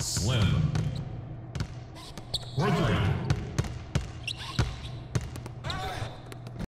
Slim. Worthley.